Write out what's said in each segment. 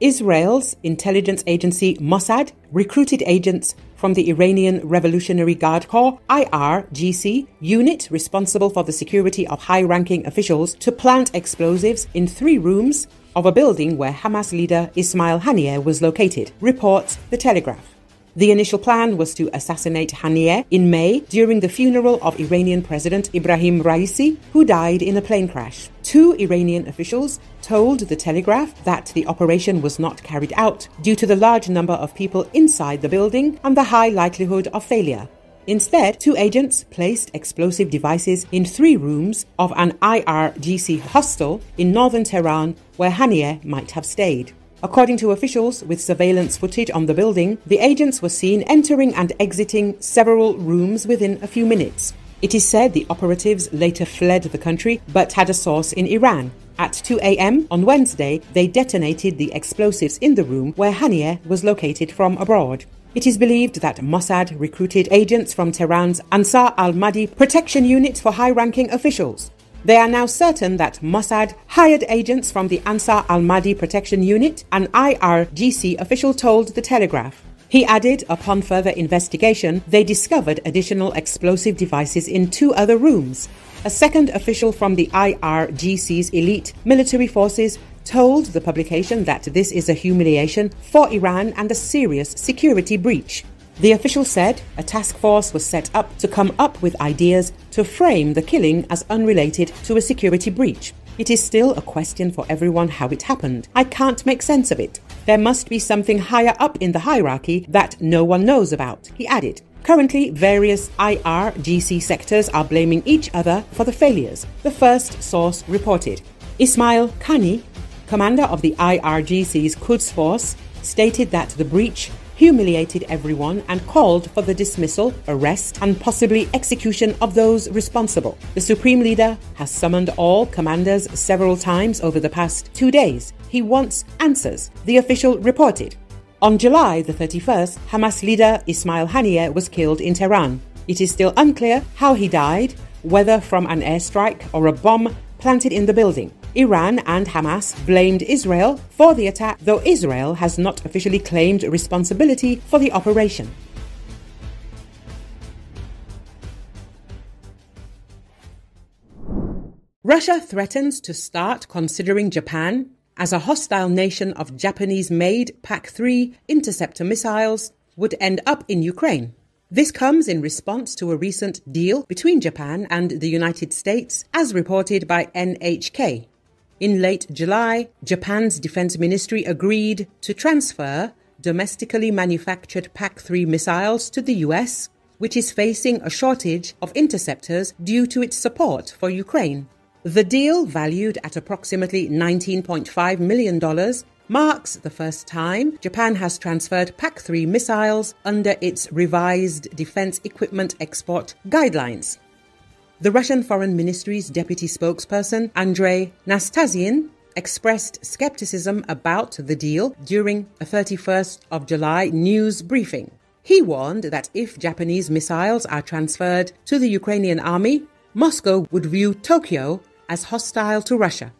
Israel's intelligence agency Mossad recruited agents from the Iranian Revolutionary Guard Corps IRGC unit responsible for the security of high-ranking officials to plant explosives in three rooms of a building where Hamas leader Ismail Haniyeh was located, reports The Telegraph. The initial plan was to assassinate Haniyeh in May during the funeral of Iranian President Ebrahim Raisi, who died in a plane crash. Two Iranian officials told The Telegraph that the operation was not carried out due to the large number of people inside the building and the high likelihood of failure. Instead, two agents placed explosive devices in three rooms of an IRGC hostel in northern Tehran where Haniyeh might have stayed. According to officials with surveillance footage on the building, the agents were seen entering and exiting several rooms within a few minutes. It is said the operatives later fled the country but had a source in Iran. At 2 a.m. on Wednesday, they detonated the explosives in the room where Haniyeh was located from abroad. It is believed that Mossad recruited agents from Tehran's Ansar al Mahdi protection unit for high ranking officials. They are now certain that Mossad hired agents from the Ansar al Mahdi Protection Unit, an IRGC official told The Telegraph. He added, upon further investigation, they discovered additional explosive devices in two other rooms. A second official from the IRGC's elite military forces told the publication that this is a humiliation for Iran and a serious security breach. The official said a task force was set up to come up with ideas to frame the killing as unrelated to a security breach. It is still a question for everyone how it happened. I can't make sense of it. There must be something higher up in the hierarchy that no one knows about, he added. Currently, various IRGC sectors are blaming each other for the failures, the first source reported. Ismail Qani, commander of the IRGC's Quds force, stated that the breach humiliated everyone and called for the dismissal, arrest, and possibly execution of those responsible. The Supreme Leader has summoned all commanders several times over the past two days. He wants answers, the official reported. On July the 31st, Hamas leader Ismail Haniyeh was killed in Tehran. It is still unclear how he died, whether from an airstrike or a bomb planted in the building. Iran and Hamas blamed Israel for the attack, though Israel has not officially claimed responsibility for the operation. Russia threatens to start considering Japan as a hostile nation of Japanese made PAC 3 interceptor missiles would end up in Ukraine. This comes in response to a recent deal between Japan and the United States, as reported by NHK. In late July, Japan's defense ministry agreed to transfer domestically manufactured PAC 3 missiles to the US, which is facing a shortage of interceptors due to its support for Ukraine. The deal, valued at approximately $19.5 million, marks the first time Japan has transferred PAC 3 missiles under its revised defense equipment export guidelines. The Russian Foreign Ministry's deputy spokesperson, Andrei Nastasin, expressed skepticism about the deal during a 31st of July news briefing. He warned that if Japanese missiles are transferred to the Ukrainian army, Moscow would view Tokyo as hostile to Russia.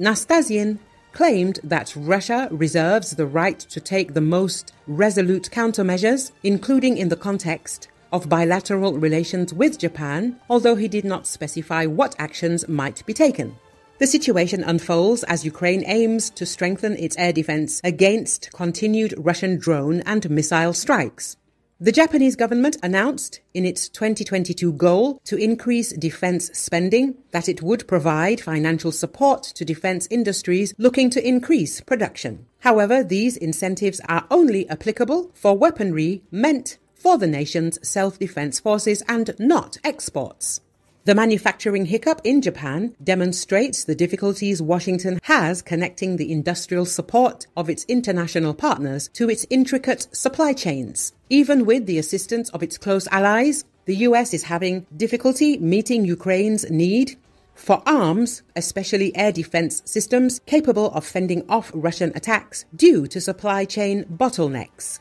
Nastasin claimed that Russia reserves the right to take the most resolute countermeasures, including in the context of bilateral relations with Japan, although he did not specify what actions might be taken. The situation unfolds as Ukraine aims to strengthen its air defense against continued Russian drone and missile strikes. The Japanese government announced in its 2022 goal to increase defense spending that it would provide financial support to defense industries looking to increase production. However, these incentives are only applicable for weaponry meant for the nation's self defense forces and not exports. The manufacturing hiccup in Japan demonstrates the difficulties Washington has connecting the industrial support of its international partners to its intricate supply chains. Even with the assistance of its close allies, the US is having difficulty meeting Ukraine's need for arms, especially air defense systems capable of fending off Russian attacks due to supply chain bottlenecks.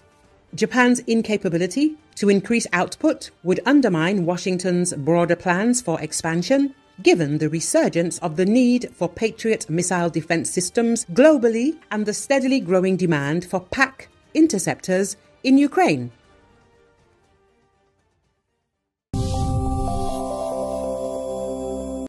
Japan's incapability to increase output would undermine Washington's broader plans for expansion, given the resurgence of the need for Patriot missile defense systems globally and the steadily growing demand for PAC interceptors in Ukraine.